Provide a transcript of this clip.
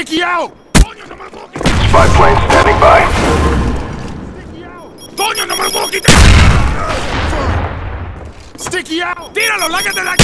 Sticky out! Spy plane standing by. Sticky out. ¡Sticky out! ¡Tíralo, lágate de aquí!